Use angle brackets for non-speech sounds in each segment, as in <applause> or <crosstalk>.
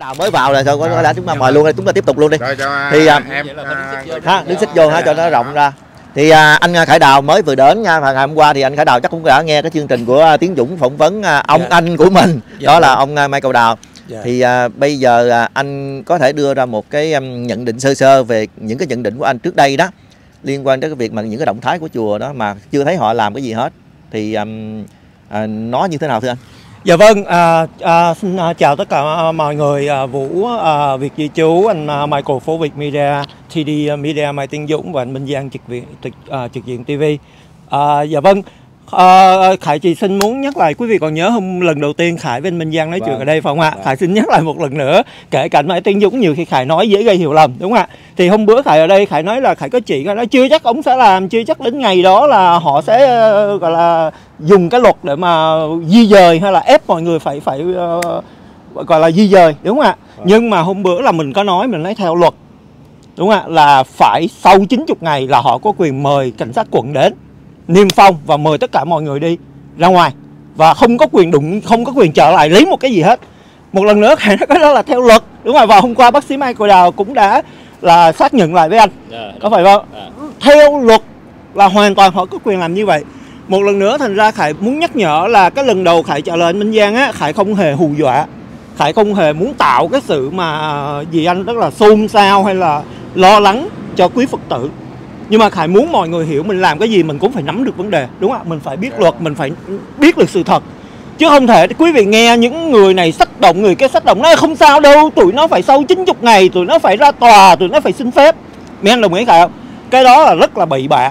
đào mới vào rồi thôi có lẽ chúng ta mời luôn đây chúng ta tiếp tục luôn đi. Rồi cho Thì, à, em à, ha đứng xích vô ha cho nó rộng ra. Thì à, anh Khải Đào mới vừa đến nha và ngày hôm qua thì anh Khải Đào chắc cũng đã nghe cái chương trình của à, Tiến Dũng phỏng vấn à, ông Dạ. anh của mình. Dạ, đó là dạ. ông à, Michael Đào. Dạ. thì à, bây giờ à, anh có thể đưa ra một cái um, nhận định sơ sơ về những cái nhận định của anh trước đây đó liên quan tới cái việc mà những cái động thái của chùa đó mà chưa thấy họ làm cái gì hết. Thì um, à, nó như thế nào thưa anh Dạ vâng, à, à, xin à, chào tất cả à, mọi người, à, Vũ, à, Việt Di Chú, anh à, Michael Phố Việt Media, TD Media Mai Tiến Dũng và anh Minh Giang trực viện trực, à, trực diện TV. À, dạ vâng, à, Khải chỉ xin muốn nhắc lại quý vị còn nhớ hôm lần đầu tiên Khải với anh Minh Giang nói chuyện Vâng. ở đây phải không ạ? Vâng. Khải xin nhắc lại một lần nữa, kể cả anh Mai Tiến Dũng nhiều khi Khải nói dễ gây hiểu lầm đúng không ạ? Thì hôm bữa Khải ở đây Khải nói là Khải có chị Khải nói chưa chắc ông sẽ làm, chưa chắc đến ngày đó là họ sẽ ờ, gọi là dùng cái luật để mà di dời hay là ép mọi người phải phải ờ, gọi là di dời đúng không ạ nhưng mà hôm bữa là mình có nói mình nói theo luật đúng không ạ là phải sau 90 ngày là họ có quyền mời cảnh sát quận đến niêm phong và mời tất cả mọi người đi ra ngoài và không có quyền đụng không có quyền trở lại lấy một cái gì hết. Một lần nữa khải <laughs> nói cái đó là theo luật đúng không và hôm qua bác sĩ Michael Đào cũng đã là xác nhận lại với anh. Có phải không? Dạ. theo luật là hoàn toàn họ có quyền làm như vậy. Một lần nữa thành ra khải muốn nhắc nhở là cái lần đầu khải trả lời anh minh giang á khải không hề hù dọa. Khải không hề muốn tạo cái sự mà gì anh rất là xôn xao hay là lo lắng cho quý phật tử nhưng mà khải muốn mọi người hiểu mình làm cái gì mình cũng phải nắm được vấn đề đúng không ạ? Mình phải biết luật mình phải biết được sự thật. Chứ không thể quý vị nghe những người này sách động người kia sách động nói không sao đâu tụi nó phải sau 90 ngày tụi nó phải ra tòa tụi nó phải xin phép. Mấy anh đồng ý khải không? Cái đó là rất là bậy bạ.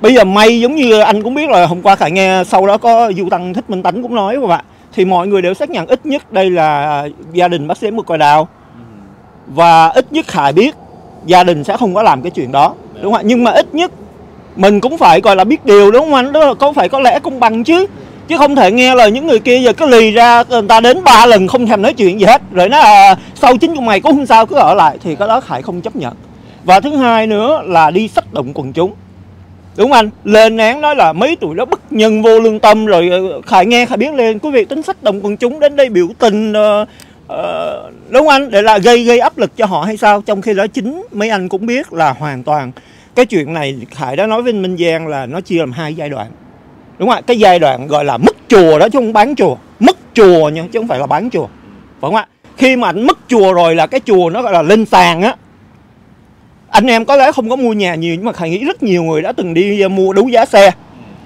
Bây giờ may giống như anh cũng biết rồi hôm qua khải nghe sau đó có du tăng thích minh tánh cũng nói các bạn thì mọi người đều xác nhận ít nhất đây là gia đình bác sĩ một còi đào. Và ít nhất khải biết gia đình sẽ không có làm cái chuyện đó đúng không ạ? Nhưng mà ít nhất mình cũng phải gọi là biết điều đúng không anh? Đó là có phải có lẽ công bằng chứ? Chứ không thể nghe lời những người kia giờ cứ lì ra ờ, người ta đến ba lần không thèm nói chuyện gì hết. Rồi nó à, sau chín ngày cũng không sao cứ ở lại. Thì cái đó khải không chấp nhận. Và thứ hai nữa là đi sách động quần chúng. Đúng không anh? Lên án nói là mấy tụi đó bất nhân vô lương tâm rồi ờ, khải nghe khải biết lên quý vị tính sách động quần chúng đến đây biểu tình Ờ, đúng anh, để là gây gây áp lực cho họ hay sao? Trong khi đó chính mấy anh cũng biết là hoàn toàn cái chuyện này, khải đã nói với minh giang là nó chia làm hai giai đoạn. Đúng không ạ? Cái giai đoạn gọi là mất chùa đó chứ không bán chùa. Mất chùa nha, chứ không phải là bán chùa. Phải không ạ? Khi mà anh mất chùa rồi là cái chùa nó gọi là lên sàn á. Anh em có lẽ không có mua nhà nhiều, nhưng mà khải nghĩ rất nhiều người đã từng đi mua, đấu giá xe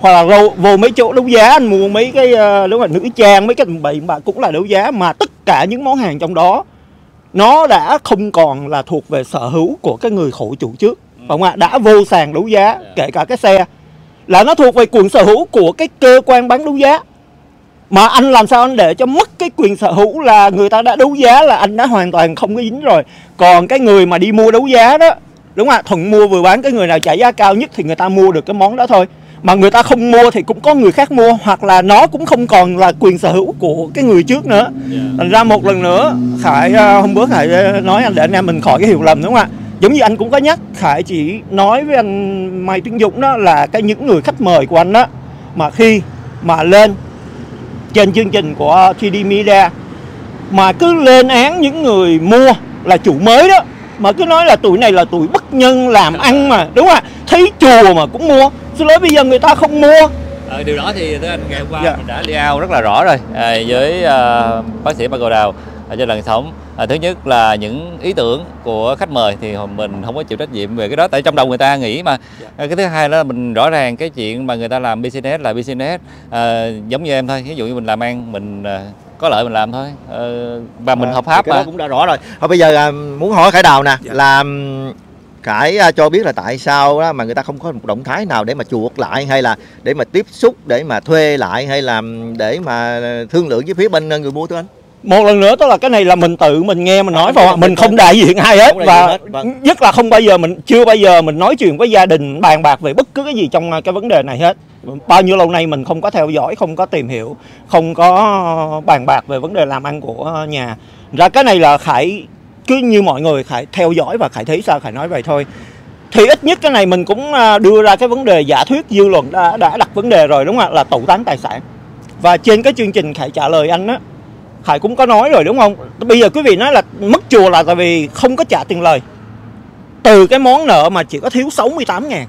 hoặc là vô, vô mấy chỗ đấu giá anh mua mấy cái uh, đúng là nữ trang mấy cái bậy mà cũng là đấu giá mà tất cả những món hàng trong đó nó đã không còn là thuộc về sở hữu của cái người khổ chủ trước. Phải không ạ? Đã vô sàn đấu giá kể cả cái xe. Là nó thuộc về quyền sở hữu của cái cơ quan bán đấu giá. Mà anh làm sao anh để cho mất cái quyền sở hữu là người ta đã đấu giá là anh đã hoàn toàn không có dính rồi. Còn cái người mà đi mua đấu giá đó đúng không ạ? Thuận mua vừa bán cái người nào trả giá cao nhất thì người ta mua được cái món đó thôi mà người ta không mua thì cũng có người khác mua hoặc là nó cũng không còn là quyền sở hữu của cái người trước nữa. Thành ra một lần nữa khải ờ, hôm bữa khải ờ, nói anh để anh em mình khỏi cái hiểu lầm đúng không ạ? Giống như anh cũng có nhắc khải chỉ nói với anh mai tiến dũng đó là cái những người khách mời của anh đó mà khi mà lên trên chương trình của TD Media mà cứ lên án những người mua là chủ mới đó mà cứ nói là tuổi này là tuổi bất nhân làm ăn mà đúng không ạ? Thấy chùa mà cũng mua. Xin lỗi bây giờ người ta không mua. Ờ, điều đó thì anh ngày hôm qua Dạ. mình đã out rất là rõ rồi à, với à, bác sĩ Marco Đào ở trên làn sóng à, thứ nhất là những ý tưởng của khách mời thì mình không có chịu trách nhiệm về cái đó tại trong đầu người ta nghĩ mà. Dạ. à, cái thứ hai đó là mình rõ ràng cái chuyện mà người ta làm business là business à, giống như em thôi. Ví dụ như mình làm ăn mình à, có lợi mình làm thôi. Ờ, và mình À, hợp thì pháp mà. cũng đã rõ rồi. Thôi bây giờ à, muốn hỏi khải đào nè Dạ. là khải à, cho biết là tại sao đó mà người ta không có một động thái nào để mà chuộc lại hay là để mà tiếp xúc để mà thuê lại hay là để mà thương lượng với phía bên người mua thưa anh một lần nữa tức là cái này là mình tự mình nghe mình nói À, ạ? mình- không đại diện ai hết và vâng. nhất là không bao giờ mình chưa bao giờ mình nói chuyện với gia đình bàn bạc về bất cứ cái gì trong cái vấn đề này hết bao nhiêu lâu nay mình không có theo dõi không có tìm hiểu không có bàn bạc về vấn đề làm ăn của nhà ra cái này là khải cứ như mọi người khải theo dõi và khải thấy sao khải nói vậy thôi thì ít nhất cái này mình cũng à, đưa ra cái vấn đề giả thuyết dư luận đã, đã đặt vấn đề rồi đúng không ạ là tẩu tán tài sản và trên cái chương trình khải trả lời anh á Khải cũng có nói rồi đúng không? Bây giờ quý vị nói là mất chùa là tại vì không có trả tiền lời. Từ cái món nợ mà chỉ có thiếu 68 ngàn.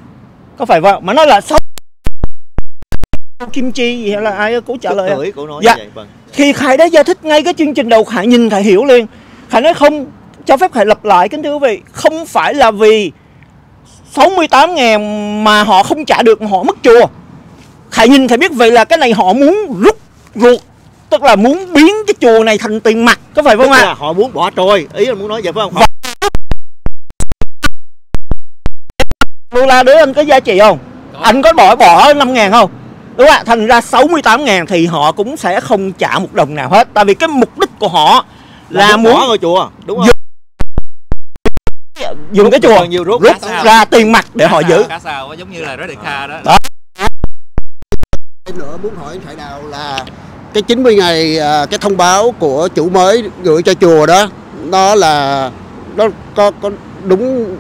Có phải vậy? Mà nói là 6 Kim Chi gì hay là ai cố trả lời. Tuổi của nói Dạ. vậy, vâng. Thì Khải đã giải thích ngay cái chương trình đầu Khải nhìn Khải hiểu liền. Khải nói không, cho phép Khải lặp lại kính thưa quý vị. Không phải là vì 68 ngàn mà họ không trả được mà họ mất chùa. Khải nhìn Khải biết vậy là cái này họ muốn rút ruột. Tức là muốn biến cái chùa này thành tiền mặt. Có phải không ạ? là họ muốn bỏ trôi ý là muốn nói vậy phải không Và- đô la đối anh có giá trị không? Anh có bỏ bỏ 5 ngàn không? Đúng không ạ? Thành ra 68 ngàn thì họ cũng sẽ không trả một đồng nào hết Tại vì cái mục đích của họ là muốn bỏ ngôi chùa đúng không dùng cái chùa bao nhiêu rút rút Cá sao? ra tiền mặt để họ giữ cá sao giống như là Red Kha đó Đó. Thêm nữa muốn hỏi anh Khải Đào là cái 90 ngày à, cái thông báo của chủ mới gửi cho chùa đó nó là nó có có đúng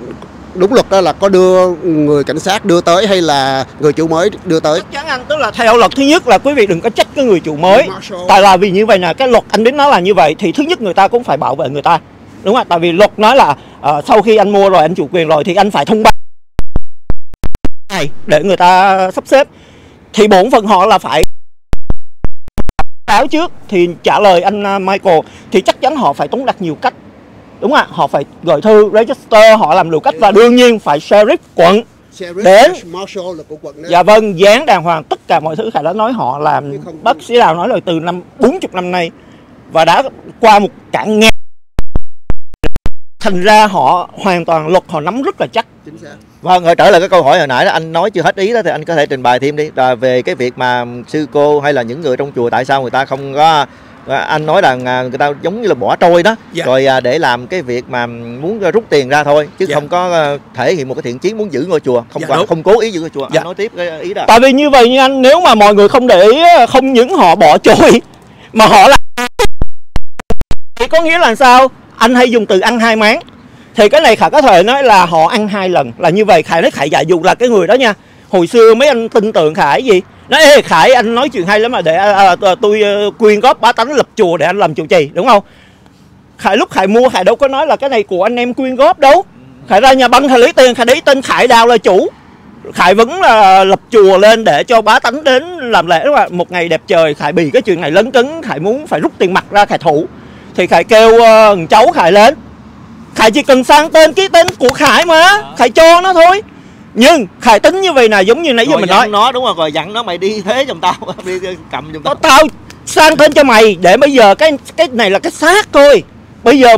đúng luật đó là có đưa người cảnh sát đưa tới hay là người chủ mới đưa tới. Chắc chắn anh tức là theo luật thứ nhất là quý vị đừng có trách cái người chủ mới. Tại là vì như vậy nè cái luật anh đến nó là như vậy Thì thứ nhất người ta cũng phải bảo vệ người ta. Đúng không? Tại vì luật nói là ờ, sau khi anh mua rồi anh chủ quyền rồi thì anh phải thông báo. Này để người ta sắp xếp. Thì bổn phận họ là phải báo trước thì trả lời anh à, Michael thì chắc chắn họ phải tống đặt nhiều cách đúng không ạ họ phải gửi thư register họ làm đủ cách và đương nhiên phải sheriff quận Đến. Marshall là của quận đó. Dạ vâng, dán đàng hoàng tất cả mọi thứ Khải đã nói họ làm bác sĩ Đào nói rồi từ năm 40 năm nay và đã qua một cả ngàn thành ra họ hoàn toàn luật họ nắm rất là chắc Chính xác. Vâng, rồi trở lại cái câu hỏi hồi nãy đó anh nói chưa hết ý đó thì anh có thể trình bày thêm đi là về cái việc mà sư cô hay là những người trong chùa tại sao người ta không có à, anh nói là à, người ta giống như là bỏ trôi đó Dạ. rồi à, để làm cái việc mà muốn rút tiền ra thôi chứ Dạ. không có thể hiện một cái thiện chí muốn giữ ngôi chùa không Dạ, đúng. không cố ý giữ ngôi chùa Dạ. anh nói tiếp cái ý đó tại vì như vậy như anh nếu mà mọi người không để ý không những họ bỏ trôi mà họ là thì có nghĩa là sao anh hay dùng từ ăn hai máng. Thì cái này khải có thể nói là họ ăn hai lần là như vậy. Khải nói khải dạ, giả dụ là cái người đó nha hồi xưa mấy anh tin tưởng khải gì? Nói ê khải anh nói chuyện hay lắm mà để à, à, tôi ờ, quyên góp bá tánh lập chùa để anh làm trụ trì đúng không? Khải lúc khải mua khải đâu có nói là cái này của anh em quyên góp đâu. Khải ra nhà băng khải lấy tiền khải lấy tên khải đào là chủ. Khải vẫn là lập chùa lên để cho bá tánh đến làm lễ. Đúng không một ngày đẹp trời khải bị cái chuyện này lấn cấn khải muốn phải rút tiền mặt ra khải thủ thì khải kêu uh, thằng cháu khải lên. Khải chỉ cần sang tên ký tên của khải mà khải cho nó thôi. Nhưng khải tính như vậy nè giống như nãy giờ rồi mình dặn nói. nó đúng không rồi dặn nó mày đi thế giùm tao <laughs> đi cầm giùm tao. Tao sang tên cho mày để bây giờ cái cái này là cái xác thôi. Bây giờ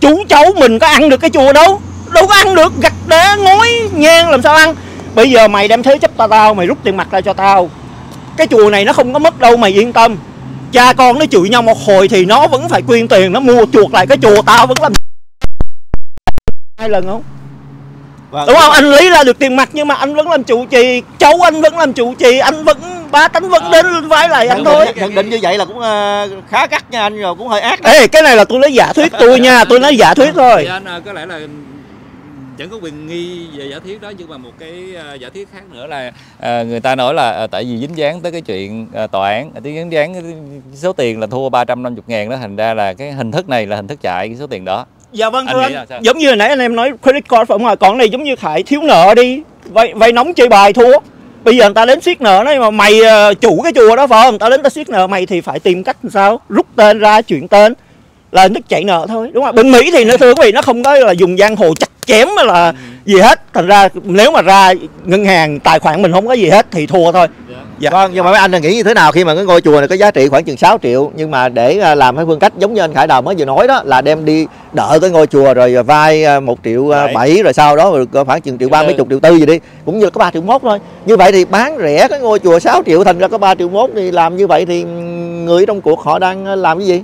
chú cháu mình có ăn được cái chùa đâu. Đâu có ăn được gạch đá ngói nhang làm sao ăn. Bây giờ mày đem thế chấp tao tao mày rút tiền mặt ra cho tao. Cái chùa này nó không có mất đâu mày yên tâm cha con nó chửi nhau một hồi thì nó vẫn phải quyên tiền nó mua chuộc lại cái chùa tao vẫn làm hai lần không? Vâng. đúng không? Anh lấy ra được tiền mặt nhưng mà anh vẫn làm chủ trì. Cháu anh vẫn làm chủ trì anh vẫn bá tánh vẫn đến vái lại anh thôi. nhận định như vậy là cũng ờ, khá gắt nha anh rồi cũng hơi ác đó. Ê cái này là tôi lấy giả thuyết tôi nha Tôi nói giả thuyết thôi. Thì anh à, có lẽ là vẫn có quyền nghi về giả thuyết đó nhưng mà một cái à, giả thuyết khác nữa là à, người ta nói là à, tại vì dính dáng tới cái chuyện à, tòa án à, dính dáng số tiền là thua 350 ngàn đó thành ra là cái hình thức này là hình thức chạy cái số tiền đó Dạ vâng Anh thưa anh? Giống như hồi nãy anh em nói credit card phải không ạ Còn này giống như Khải thiếu nợ đi Vay, vay nóng chơi bài thua Bây giờ người ta đến siết nợ nó mà mày ờ, chủ cái chùa đó phải không? Người ta đến ta siết nợ mày thì phải tìm cách làm sao? Rút tên ra, chuyển tên là nước chạy nợ thôi đúng không? Bên Mỹ thì nó thưa quý vị nó không có là dùng giang hồ chặt chém hay là gì hết. Thành ra nếu mà ra ngân hàng tài khoản mình không có gì hết thì thua thôi. Dạ. Vâng, nhưng mà mấy anh là nghĩ như thế nào khi mà cái ngôi chùa này có giá trị khoảng chừng 6 triệu nhưng mà để à, làm cái phương cách giống như anh Khải Đào mới vừa nói đó là đem đi đỡ cái ngôi chùa rồi vay à, một triệu à, Bảy. rồi sau đó rồi khoảng chừng triệu ba Triệu mấy chục triệu tư gì đi cũng như có 3 triệu mốt thôi như vậy thì bán rẻ cái ngôi chùa 6 triệu thành ra có 3 triệu mốt thì làm như vậy thì người trong cuộc họ đang làm cái gì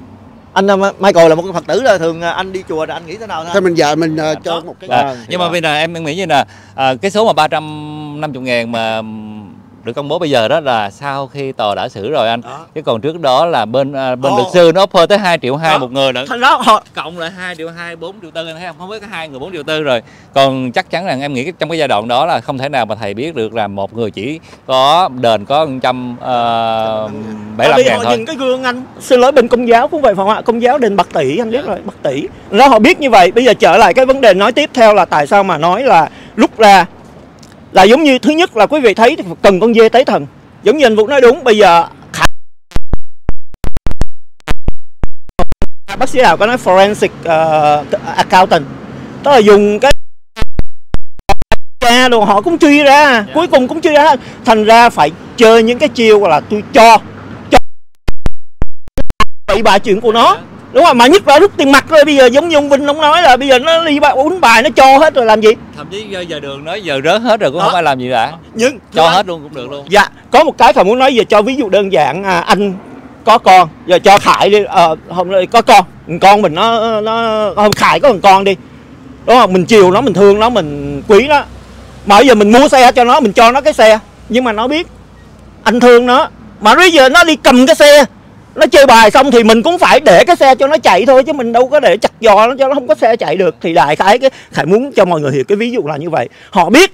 anh à, Michael là một cái phật tử là thường à, anh đi chùa là anh nghĩ thế nào Thôi thôi mình dạ mình ờ, cho Đó. một cái À, nhưng mà bây giờ em em nghĩ như là à, cái số mà 350 ngàn mà được công bố bây giờ đó là sau khi tòa đã xử rồi anh. Đó. chứ còn trước đó là bên à, bên Ồ. luật sư nó offer tới 2 triệu hai Đó. một người nữa. Thành ra họ cộng lại 2 triệu 2 4 triệu tư anh thấy không? Không biết có hai người 4 triệu tư rồi. Còn chắc chắn rằng em nghĩ trong cái giai đoạn đó là không thể nào mà thầy biết được là một người chỉ có đền có 100 uh, 75 Tại vì ngàn thôi. nhìn cái gương anh. Xin lỗi bên công giáo cũng vậy không ạ công giáo đền bạc tỷ anh biết rồi bạc tỷ. Đó họ biết như vậy. Bây giờ trở lại cái vấn đề nói tiếp theo là tại sao mà nói là rút ra là giống như thứ nhất là quý vị thấy cần con dê tế thần. Giống như anh Vũ nói đúng bây giờ khả... bác sĩ nào có nói forensic uh, accountant. Tức là dùng cái cha đồ họ cũng truy ra cuối cùng cũng truy ra. Thành ra phải chơi những cái chiêu gọi là tôi cho cho bậy bạ chuyện của nó đúng rồi mà nhất là rút tiền mặt rồi bây giờ giống như ông Vinh ông nói là bây giờ nó đi uống bài nó cho hết rồi làm gì? Thậm chí giờ, giờ đường nói giờ rớt hết rồi cũng Đó. không ai làm gì cả. Nhưng cho hết luôn cũng được luôn. Dạ có một cái phải muốn nói giờ cho ví dụ đơn giản à, anh có con giờ cho khải đi ờ hôm nay có con con mình nó nó không khải có thằng con đi. Đúng không? Mình chiều nó mình thương nó mình quý nó. Mà bây giờ mình mua xe cho nó mình cho nó cái xe. Nhưng mà nó biết anh thương nó. Mà bây giờ nó đi cầm cái xe nó chơi bài xong thì mình cũng phải để cái xe cho nó chạy thôi, chứ mình đâu có để chặt giò nó cho nó không có xe chạy được. Thì đại khái cái, khải muốn cho mọi người hiểu cái ví dụ là như vậy. Họ biết,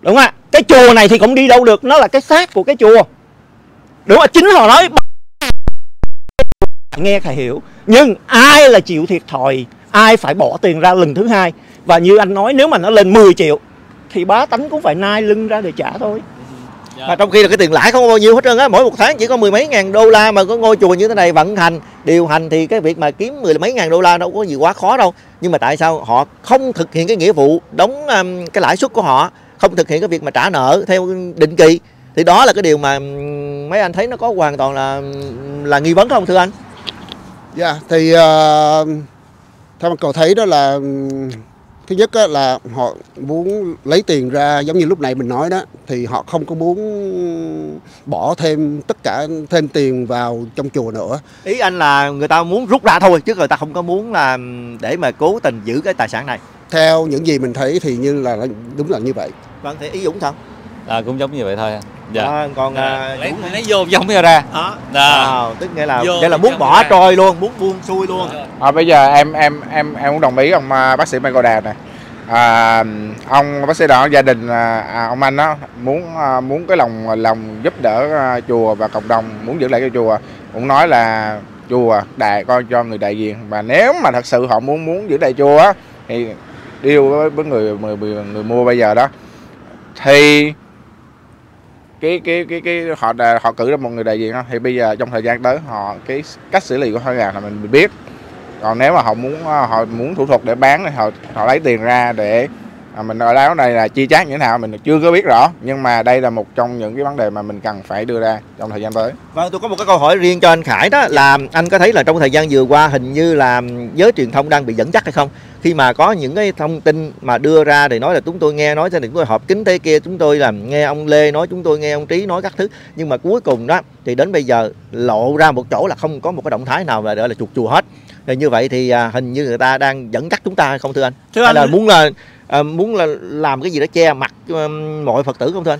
đúng không ạ? Cái chùa này thì cũng đi đâu được, nó là cái xác của cái chùa. Đúng không chính họ nói nghe khải hiểu. Nhưng ai là chịu thiệt thòi? Ai phải bỏ tiền ra lần thứ hai? Và như anh nói, nếu mà nó lên 10 triệu, thì bá tánh cũng phải nai lưng ra để trả thôi. Mà trong khi là cái tiền lãi không có bao nhiêu hết trơn á mỗi một tháng chỉ có mười mấy ngàn đô la mà có ngôi chùa như thế này vận hành điều hành thì cái việc mà kiếm mười mấy ngàn đô la đâu có gì quá khó đâu. Nhưng mà tại sao họ không thực hiện cái nghĩa vụ đóng um, cái lãi suất của họ không thực hiện cái việc mà trả nợ theo định kỳ? Thì đó là cái điều mà um, mấy anh thấy nó có hoàn toàn là là nghi vấn không thưa anh? Dạ, thì ờ, theo cậu thấy đó là ừm, thứ nhất là họ muốn lấy tiền ra giống như lúc này mình nói đó thì họ không có muốn bỏ thêm tất cả thêm tiền vào trong chùa nữa. Ý anh là người ta muốn rút ra thôi chứ người ta không có muốn là để mà cố tình giữ cái tài sản này. Theo những gì mình thấy thì như là đúng là như vậy. Vâng thì ý dũng sao à, cũng giống như vậy thôi dạ à, còn à, à, lấy, hả? lấy vô giống như ra đó Đó. à, tức nghĩa là Vô vậy là muốn bỏ ta. trôi luôn muốn buông xuôi luôn À, bây giờ em em em em cũng đồng ý ông à, bác sĩ Michael Đào này. À, ông bác sĩ đó gia đình à, à, ông anh đó muốn à, muốn cái lòng lòng giúp đỡ à, chùa và cộng đồng muốn giữ lại cho chùa cũng nói là chùa đại coi cho người đại diện và nếu mà thật sự họ muốn muốn giữ đại chùa á, thì deal với, với người, người người người mua bây giờ đó thì cái cái cái cái, họ họ cử ra một người đại diện đó thì bây giờ trong thời gian tới họ, cái cách xử lý của họ là mình biết. Còn nếu mà họ muốn ờ, họ muốn thủ thuật để bán thì họ họ lấy tiền ra để à, mình ở đó này là chi chác như thế nào mình chưa có biết rõ nhưng mà đây là một trong những cái vấn đề mà mình cần phải đưa ra trong thời gian tới Vâng, tôi có một cái câu hỏi riêng cho anh Khải đó là anh có thấy là trong thời gian vừa qua hình như là giới truyền thông đang bị dẫn dắt hay không? Khi mà có những cái thông tin mà đưa ra thì nói là chúng tôi nghe nói thế chúng tôi họp kín thế kia chúng tôi là nghe ông Lê nói chúng tôi nghe ông Trí nói các thứ nhưng mà cuối cùng đó thì đến bây giờ lộ ra một chỗ là không có một cái động thái nào là gọi là chuột chùa hết. Thì như vậy thì à, hình như người ta đang dẫn dắt chúng ta hay không thưa anh? thưa Hay anh là muốn là à, muốn là làm cái gì đó che mặt um, mọi Phật tử không thưa anh?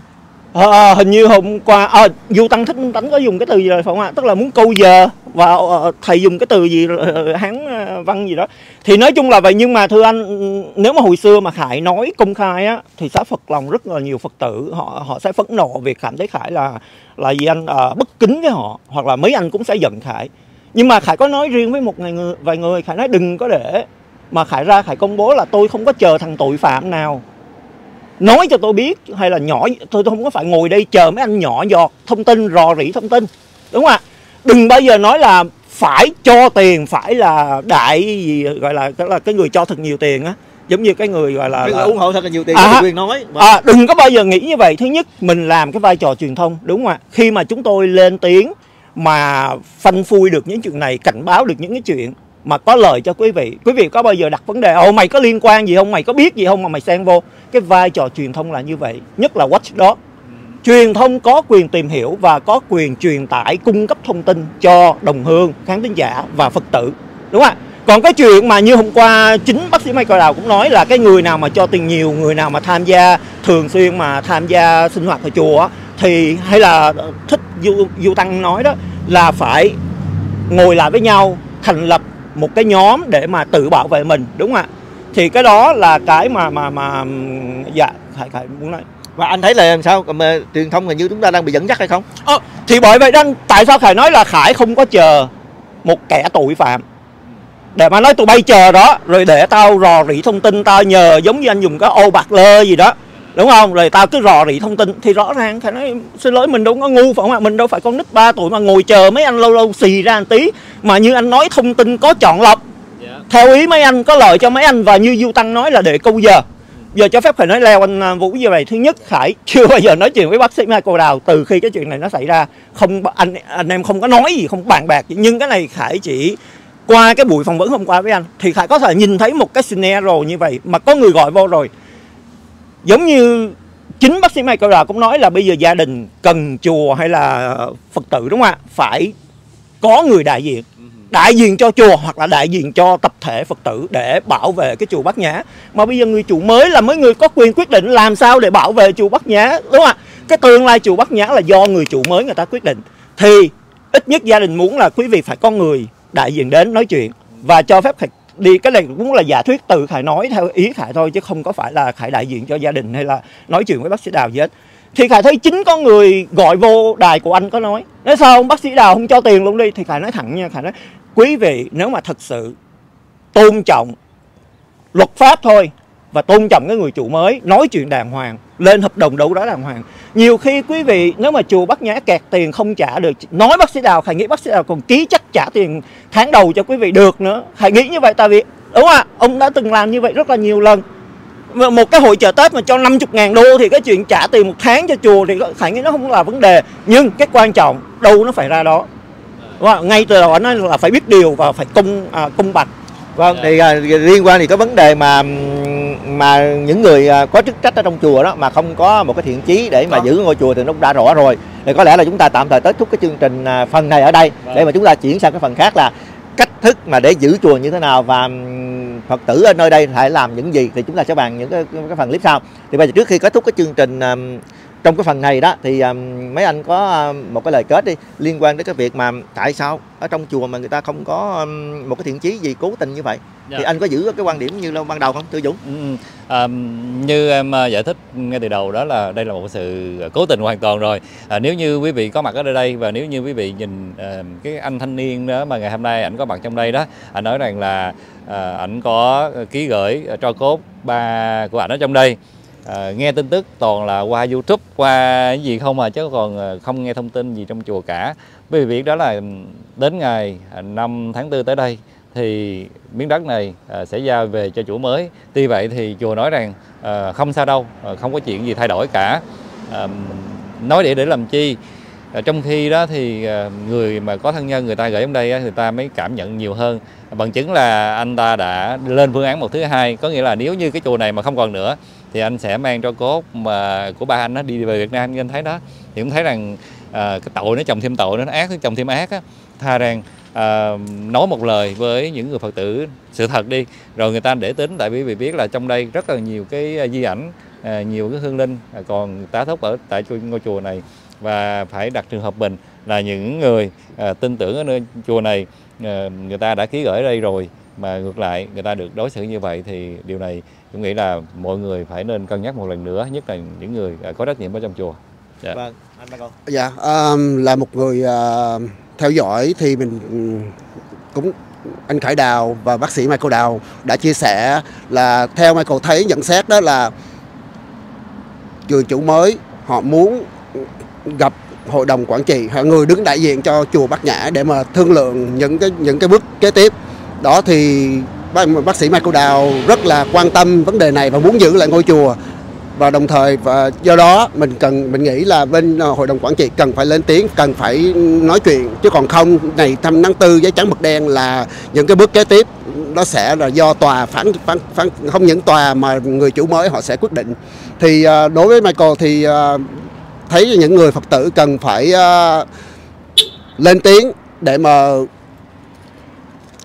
Ờ, hình như hôm qua à, Du Tăng Thích Minh Tánh có dùng cái từ gì rồi phải không ạ? Tức là muốn câu giờ và ờ, thầy dùng cái từ gì ờ, hán ờ, văn gì đó. Thì nói chung là vậy nhưng mà thưa anh nếu mà hồi xưa mà Khải nói công khai á thì xã Phật lòng rất là nhiều Phật tử họ họ sẽ phẫn nộ việc cảm thấy Khải là là gì anh ờ, bất kính với họ hoặc là mấy anh cũng sẽ giận Khải. Nhưng mà Khải có nói riêng với một vài người, vài người Khải nói đừng có để mà Khải ra Khải công bố là tôi không có chờ thằng tội phạm nào nói cho tôi biết hay là nhỏ tôi, tôi không có phải ngồi đây chờ mấy anh nhỏ giọt thông tin rò rỉ thông tin đúng không ạ đừng bao giờ nói là phải cho tiền phải là đại gì gọi là tức là cái người cho thật nhiều tiền á giống như cái người gọi là, Cái là người ủng hộ thật là nhiều tiền À. quyền nói. À, đừng có bao giờ nghĩ như vậy. Thứ nhất, mình làm cái vai trò truyền thông, đúng không ạ? Khi mà chúng tôi lên tiếng mà phanh phui được những chuyện này, cảnh báo được những cái chuyện mà có lợi cho quý vị. Quý vị có bao giờ đặt vấn đề, ồ mày có liên quan gì không, mày có biết gì không mà mày xen vô. Cái vai trò truyền thông là như vậy, nhất là watchdog. Truyền thông có quyền tìm hiểu và có quyền truyền tải, cung cấp thông tin cho đồng hương, khán thính giả và Phật tử. Đúng không ạ? Còn cái chuyện mà như hôm qua chính bác sĩ Michael Đào cũng nói là cái người nào mà cho tiền nhiều, người nào mà tham gia thường xuyên mà tham gia sinh hoạt ở chùa thì hay là thích du, du tăng nói đó là phải ngồi lại với nhau thành lập một cái nhóm để mà tự bảo vệ mình đúng không ạ? Thì cái đó là cái mà mà mà dạ khải khải muốn nói. Và anh thấy là làm sao? Truyền thông hình như chúng ta đang bị dẫn dắt hay không? Ờ, thì bởi vậy đang tại sao khải nói là khải không có chờ một kẻ tội phạm để mà nói tụi bay chờ đó rồi để tao rò rỉ thông tin tao nhờ giống như anh dùng cái ô bạc lơ gì đó. Đúng không? Rồi tao cứ rò rỉ thông tin. Thì rõ ràng phải nói xin lỗi mình đâu có ngu phải không ạ? Mình đâu phải con nít 3 tuổi mà ngồi chờ mấy anh lâu lâu xì ra một tí. Mà như anh nói thông tin có chọn lọc. Theo ý mấy anh có lợi cho mấy anh. Và như du tăng nói là để câu giờ. Giờ cho phép phải nói leo anh à, vũ như vậy thứ nhất khải chưa bao giờ nói chuyện với bác sĩ mai cô đào từ khi cái chuyện này nó xảy ra. Không anh anh em không có nói gì không bàn bạc gì. Nhưng cái này khải chỉ qua cái buổi phỏng vấn hôm qua với anh thì khải có thể nhìn thấy một cái scenario như vậy mà có người gọi vô rồi giống như chính bác sĩ Michael cô cũng nói là bây giờ gia đình cần chùa hay là phật tử đúng không ạ phải có người đại diện đại diện cho chùa hoặc là đại diện cho tập thể Phật tử để bảo vệ cái chùa Bát Nhã. Mà bây giờ người chủ mới là mấy người có quyền quyết định làm sao để bảo vệ chùa Bát Nhã, đúng không ạ? Cái tương lai chùa Bát Nhã là do người chủ mới người ta quyết định. Thì ít nhất gia đình muốn là quý vị phải có người đại diện đến nói chuyện và cho phép Khải đi, cái này cũng là giả thuyết từ Khải nói theo ý Khải thôi, chứ không có phải là Khải đại diện cho gia đình hay là nói chuyện với bác sĩ Đào gì hết. Thì khải thấy chính có người gọi vô đài của anh có nói nói sao ông bác sĩ đào không cho tiền luôn đi? Thì khải nói thẳng nha, khải nói, quý vị, nếu mà thật sự tôn trọng luật pháp thôi và tôn trọng cái người chủ mới, nói chuyện đàng hoàng, lên hợp đồng đấu đó đàng hoàng, nhiều khi quý vị nếu mà chùa bắt nhã kẹt tiền không trả được, nói bác sĩ đào, khải nghĩ bác sĩ đào còn ký chắc trả tiền tháng đầu cho quý vị được nữa. Hãy nghĩ như vậy tại vì đúng không ạ? Ông đã từng làm như vậy rất là nhiều lần. Một cái hội chợ Tết mà cho 50 ngàn đô thì cái chuyện trả tiền một tháng cho chùa thì Khải nghĩ nó không là vấn đề. Nhưng cái quan trọng đâu nó phải ra đó. Đúng không? ngay từ đầu nó là phải biết điều và phải công à, công bạch vâng thì à, liên quan thì có vấn đề mà mà những người à, có chức trách ở trong chùa đó mà không có một cái thiện chí để mà giữ ngôi chùa thì nó đã rõ rồi thì có lẽ là chúng ta tạm thời kết thúc cái chương trình à, phần này ở đây vâng. để mà chúng ta chuyển sang cái phần khác là cách thức mà để giữ chùa như thế nào và Phật tử ở nơi đây phải làm những gì thì chúng ta sẽ bàn những cái, cái phần clip sau. Thì bây giờ trước khi kết thúc cái chương trình trong cái phần này đó thì um, mấy anh có um, một cái lời kết đi liên quan đến cái việc mà tại sao ở trong chùa mà người ta không có um, một cái thiện chí gì cố tình như vậy dạ. thì anh có giữ cái quan điểm như lâu ban đầu không thưa Dũng? Ừ, à, như em giải thích ngay từ đầu đó là đây là một sự cố tình hoàn toàn rồi. À, nếu như quý vị có mặt ở đây và nếu như quý vị nhìn uh, cái anh thanh niên đó mà ngày hôm nay ảnh có mặt trong đây đó, anh nói rằng là à, ảnh có ký gửi cho cốt ba của ảnh ở trong đây à, nghe tin tức toàn là qua youtube qua cái gì không mà chứ còn ờ, không nghe thông tin gì trong chùa cả. Bởi vì biết đó là đến ngày à, 5 tháng 4 tới đây thì miếng đất này à, sẽ giao về cho chủ mới. Tuy vậy thì chùa nói rằng à, không sao đâu à, không có chuyện gì thay đổi cả. À, nói để để làm chi? À, trong khi đó thì à, người mà có thân nhân người ta gửi đến đây người ta mới cảm nhận nhiều hơn. Bằng chứng là anh ta đã lên phương án một thứ hai có nghĩa là nếu như cái chùa này mà không còn nữa thì anh sẽ mang cho cốt mà của ba anh nó đi về Việt Nam như anh thấy đó. Thì cũng thấy rằng à, cái tội nó chồng thêm tội nó ác nó chồng thêm ác á. Tha rằng à, nói một lời với những người Phật tử sự thật đi. Rồi người ta để tính tại vì vì biết là trong đây rất là nhiều cái ờ, di ảnh à, nhiều cái hương linh à, còn tá thúc ở tại ngôi chùa này. Và phải đặt trường hợp mình là những người à, tin tưởng ở nơi chùa này. À, người ta đã ký gửi ở đây rồi mà ngược lại người ta được đối xử như vậy thì điều này tôi nghĩ là mọi người phải nên cân nhắc một lần nữa nhất là những người à, có trách nhiệm ở trong chùa. Dạ. vâng anh Con. Dạ um, là một người uh, theo dõi thì mình cũng anh Khải Đào và bác sĩ Michael Đào đã chia sẻ là theo Michael thấy nhận xét đó là trường chủ mới họ muốn gặp hội đồng quản trị hay người đứng đại diện cho chùa Bát Nhã để mà thương lượng những cái những cái bước kế tiếp đó thì bác, bác sĩ Cô Đào rất là quan tâm vấn đề này và muốn giữ lại ngôi chùa. Và đồng thời và do đó mình cần mình nghĩ là bên à, hội đồng quản trị cần phải lên tiếng cần phải nói chuyện. Chứ còn không ngày thăm tháng tư giấy trắng mực đen là những cái bước kế tiếp nó sẽ là do tòa phán phán, phán không những tòa mà người chủ mới họ sẽ quyết định. Thì à, đối với Michael thì à, thấy những người Phật tử cần phải lên tiếng để mà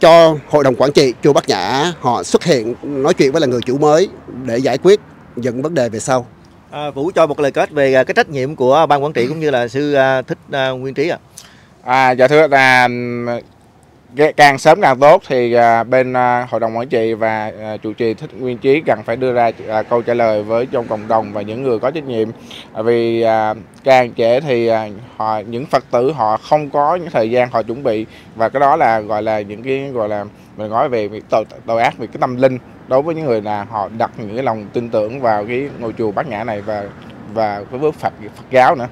cho hội đồng quản trị chùa Bắc Nhã họ xuất hiện nói chuyện với là người chủ mới để giải quyết những vấn đề về sau. À, Vũ cho một lời kết về à, cái trách nhiệm của ban quản trị cũng như là sư à, thích à, Nguyên Trí ạ. À, dạ thưa là càng sớm càng tốt thì à, bên à, hội đồng quản trị và à, chủ trì thích nguyên trí cần phải đưa ra câu trả lời với trong cộng đồng và những người có trách nhiệm vì càng trễ thì họ những phật tử họ không có những thời gian họ chuẩn bị và cái đó là gọi là những cái gọi là mình nói về việc tội, tội ác về cái tâm linh đối với những người là họ đặt những cái lòng tin tưởng vào cái ngôi chùa Bát Nhã này và và với Phật Phật giáo nữa.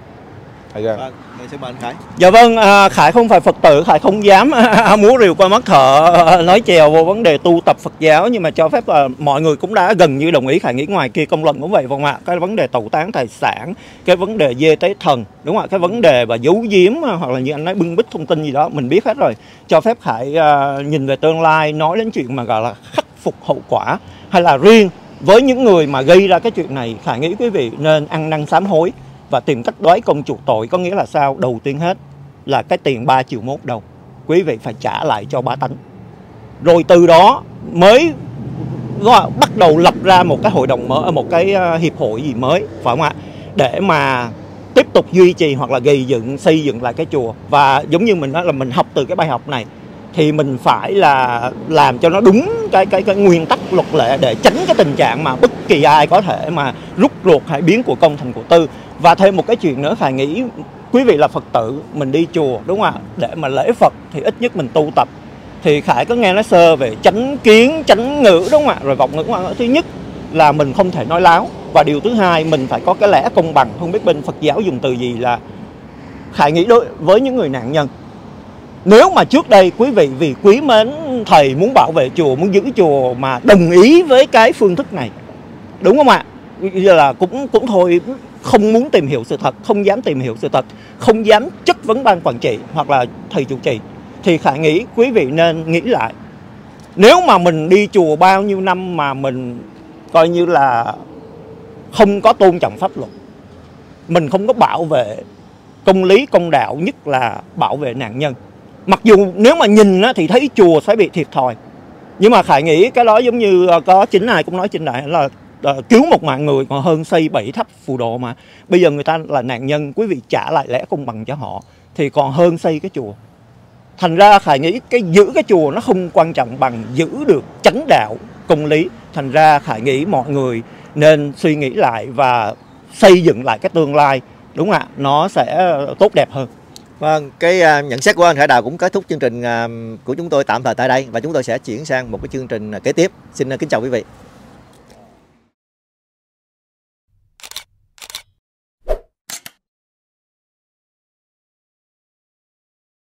Ơi. Vâng, mời sư bạn Khải. Dạ vâng, à, Khải không phải Phật tử, Khải không dám <laughs> múa rìu qua mắt thợ nói chèo vô vấn đề tu tập Phật giáo nhưng mà cho phép là mọi người cũng đã gần như đồng ý Khải nghĩ ngoài kia công luận cũng vậy vâng ạ. Cái vấn đề tẩu tán tài sản, cái vấn đề dê tế thần, đúng không ạ? Cái vấn đề và giấu giếm hoặc là như anh nói bưng bít thông tin gì đó mình biết hết rồi. Cho phép Khải à, nhìn về tương lai nói đến chuyện mà gọi là khắc phục hậu quả hay là riêng với những người mà gây ra cái chuyện này Khải nghĩ quý vị nên ăn năn sám hối và tìm cách đoái công chuộc tội có nghĩa là sao? Đầu tiên hết là cái tiền 3 triệu mốt đâu. Quý vị phải trả lại cho ba tánh. Rồi từ đó mới bắt đầu lập ra một cái hội đồng mở một cái ờ, hiệp hội gì mới, phải không ạ? Để mà tiếp tục duy trì hoặc là gây dựng, xây dựng lại cái chùa. Và giống như mình nói là mình học từ cái bài học này, thì mình phải là làm cho nó đúng cái cái cái nguyên tắc luật lệ để tránh cái tình trạng mà bất kỳ ai có thể mà rút ruột hay biến của công thành của tư và thêm một cái chuyện nữa, khải nghĩ quý vị là phật tử, mình đi chùa, đúng không ạ? Để mà lễ phật thì ít nhất mình tu tập. Thì khải có nghe nói sơ về chánh kiến, chánh ngữ, đúng không ạ? Rồi vọng ngữ đúng không thứ nhất là mình không thể nói láo. Và điều thứ hai, mình phải có cái lẽ công bằng. Không biết bên phật giáo dùng từ gì là khải nghĩ đối với những người nạn nhân. Nếu mà trước đây quý vị vì quý mến thầy muốn bảo vệ chùa, muốn giữ chùa mà đồng ý với cái phương thức này, đúng không ạ? Bây giờ là cũng cũng thôi không muốn tìm hiểu sự thật, không dám tìm hiểu sự thật, không dám chất vấn ban quản trị hoặc là thầy chủ trì, thì khải nghĩ quý vị nên nghĩ lại. Nếu mà mình đi chùa bao nhiêu năm mà mình coi như là không có tôn trọng pháp luật, mình không có bảo vệ công lý, công đạo, nhất là bảo vệ nạn nhân. Mặc dù nếu mà nhìn thì thấy chùa sẽ bị thiệt thòi, nhưng mà khải nghĩ cái đó giống như ờ, có chính ai cũng nói trên đại là Ờ, cứu một mạng người còn hơn xây bảy tháp phù độ mà. Bây giờ người ta là nạn nhân quý vị trả lại lẽ công bằng cho họ thì còn hơn xây cái chùa. Thành ra khải nghĩ cái giữ cái chùa nó không quan trọng bằng giữ được chánh đạo công lý. Thành ra khải nghĩ mọi người nên suy nghĩ lại và xây dựng lại cái tương lai đúng không ạ? Nó sẽ tốt đẹp hơn. Vâng, cái à, nhận xét của anh hải Đào cũng kết thúc chương trình à, của chúng tôi tạm thời tại đây và chúng tôi sẽ chuyển sang một cái chương trình à, kế tiếp. Xin kính chào quý vị.